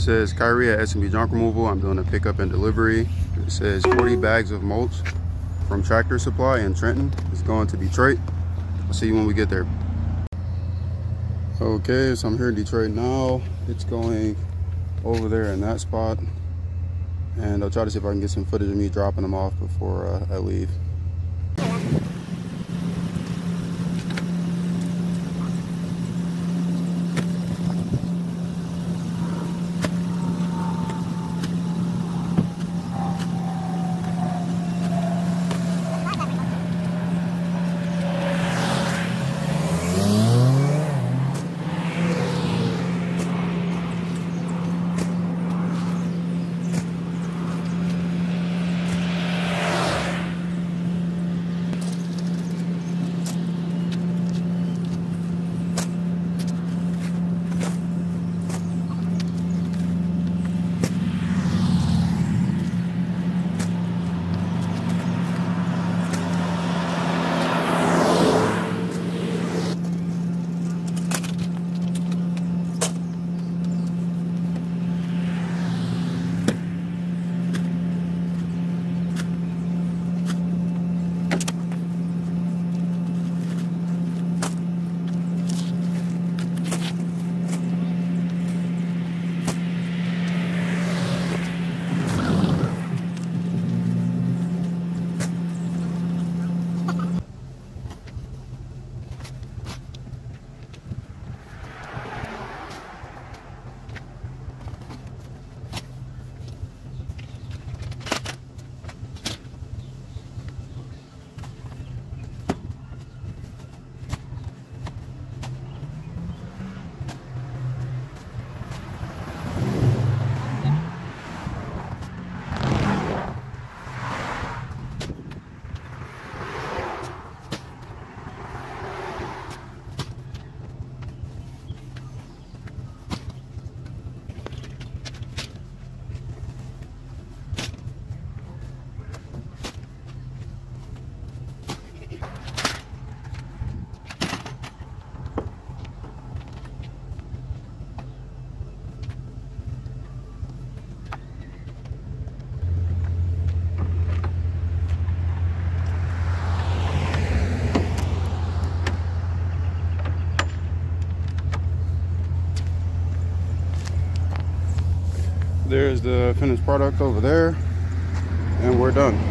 It says Kyrie at S&B Junk Removal. I'm doing a pickup and delivery. It says 40 bags of mulch from Tractor Supply in Trenton. It's going to Detroit. I'll see you when we get there. Okay, so I'm here in Detroit now. It's going over there in that spot. And I'll try to see if I can get some footage of me dropping them off before uh, I leave. There's the finished product over there, and we're done.